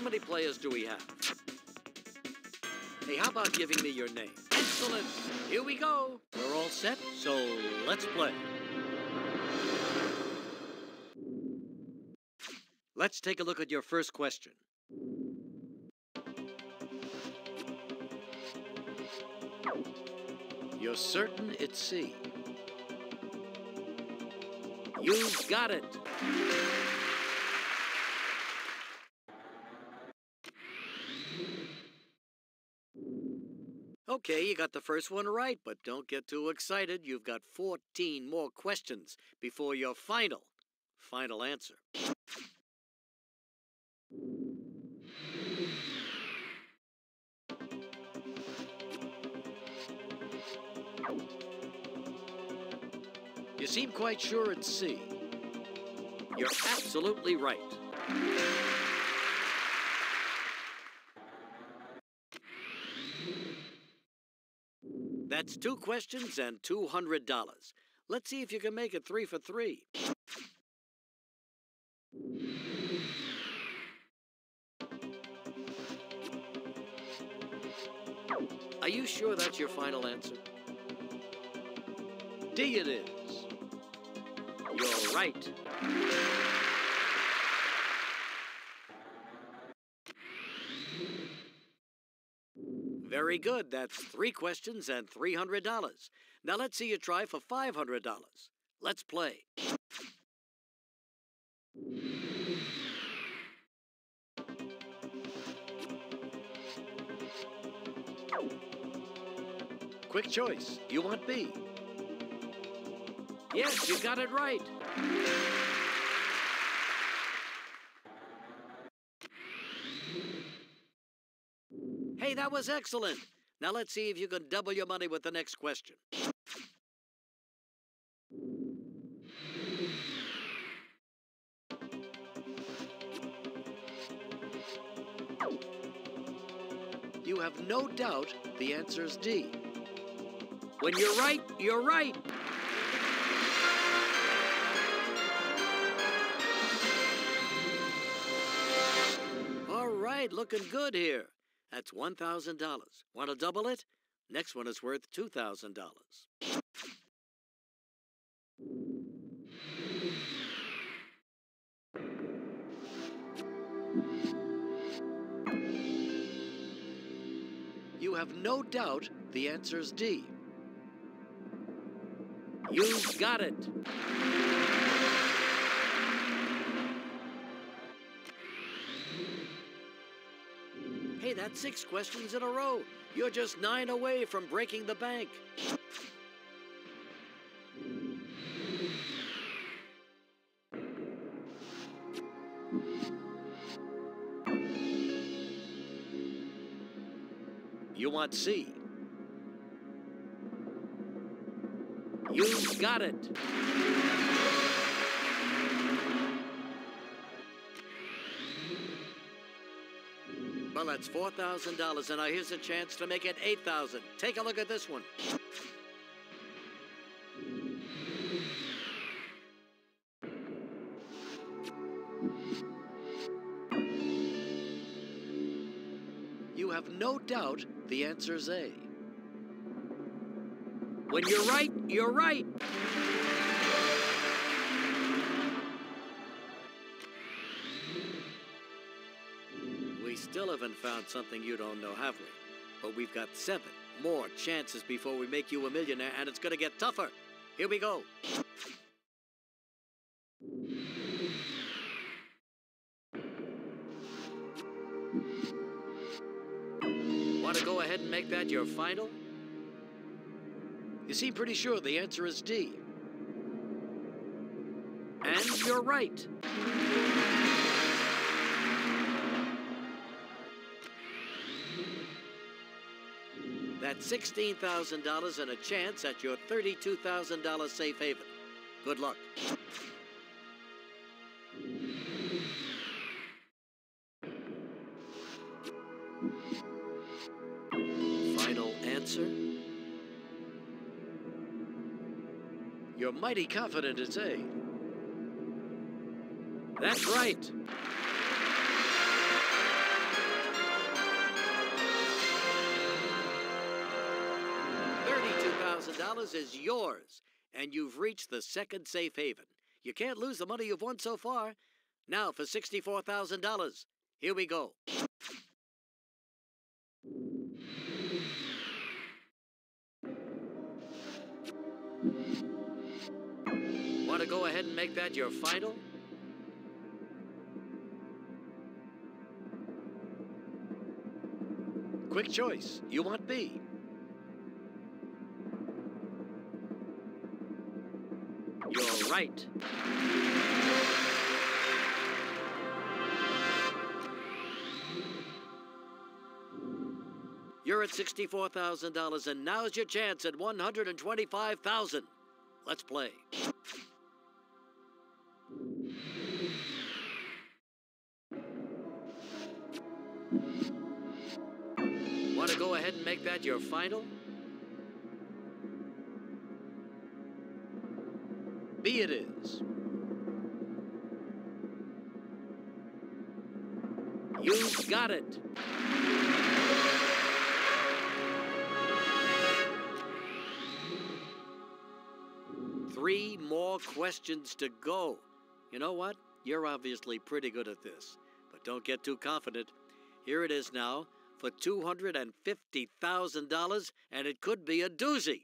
How many players do we have? Hey, how about giving me your name? Excellent. Here we go. We're all set, so let's play. Let's take a look at your first question. You're certain it's C. You've got it. Okay, you got the first one right, but don't get too excited. You've got 14 more questions before your final, final answer. You seem quite sure it's C. You're absolutely right. That's two questions and $200. Let's see if you can make it three for three. Are you sure that's your final answer? D it is. You're right. Very good. That's three questions and $300. Now let's see you try for $500. Let's play. Quick choice. You want B. Yes, you got it right. Hey, that was excellent. Now let's see if you can double your money with the next question. You have no doubt the answer is D. When you're right, you're right. All right, looking good here. That's $1,000. Want to double it? Next one is worth $2,000. You have no doubt the answer's D. You've got it. That's six questions in a row. You're just nine away from breaking the bank. You want C. You've got it. Well, that's $4,000, and now here's a chance to make it 8000 Take a look at this one. You have no doubt the answer's A. When you're right, you're right. We still haven't found something you don't know, have we? But we've got seven more chances before we make you a millionaire, and it's to get tougher. Here we go. Want to go ahead and make that your final? You seem pretty sure the answer is D. And you're right. $16,000 and a chance at your $32,000 safe haven. Good luck. Final answer? You're mighty confident it's A. That's right. $64,000 is yours, and you've reached the second safe haven. You can't lose the money you've won so far. Now for $64,000. Here we go. Want to go ahead and make that your final? Quick choice. You want B. right. You're at $64,000 and now's your chance at 125,000. Let's play. Want to go ahead and make that your final? B it is. You've got it. Three more questions to go. You know what? You're obviously pretty good at this, but don't get too confident. Here it is now for $250,000, and it could be a doozy.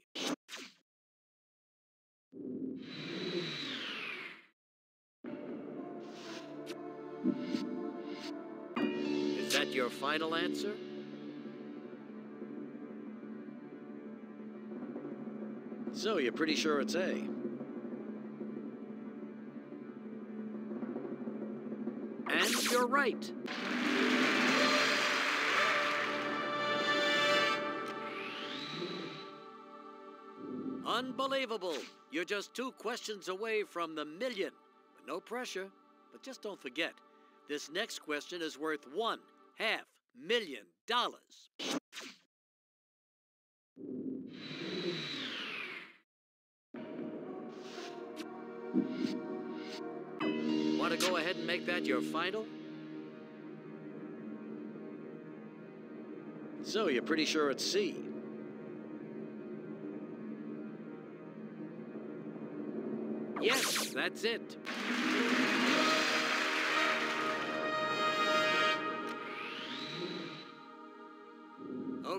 Is that your final answer? So you're pretty sure it's A. And you're right. Unbelievable. You're just two questions away from the million. But no pressure. But just don't forget, this next question is worth one half million dollars. Want to go ahead and make that your final? So you're pretty sure it's C. Yes, that's it.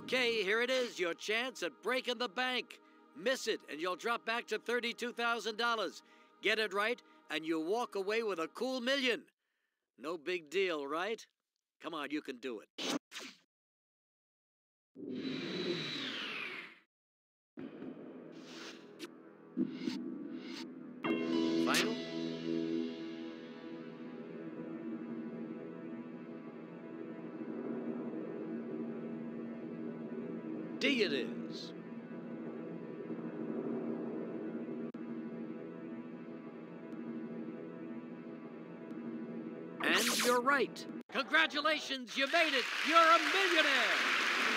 Okay, here it is, your chance at breaking the bank. Miss it, and you'll drop back to $32,000. Get it right, and you walk away with a cool million. No big deal, right? Come on, you can do it. Final? D it is. And you're right. Congratulations, you made it. You're a millionaire.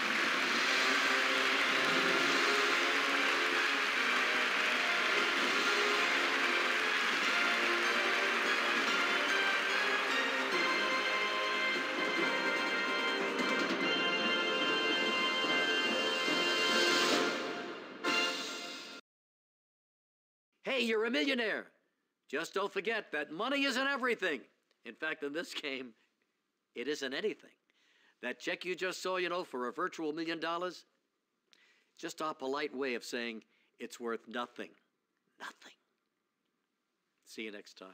Hey, you're a millionaire. Just don't forget that money isn't everything. In fact, in this game, it isn't anything. That check you just saw, you know, for a virtual million dollars, just our polite way of saying it's worth nothing. Nothing. See you next time.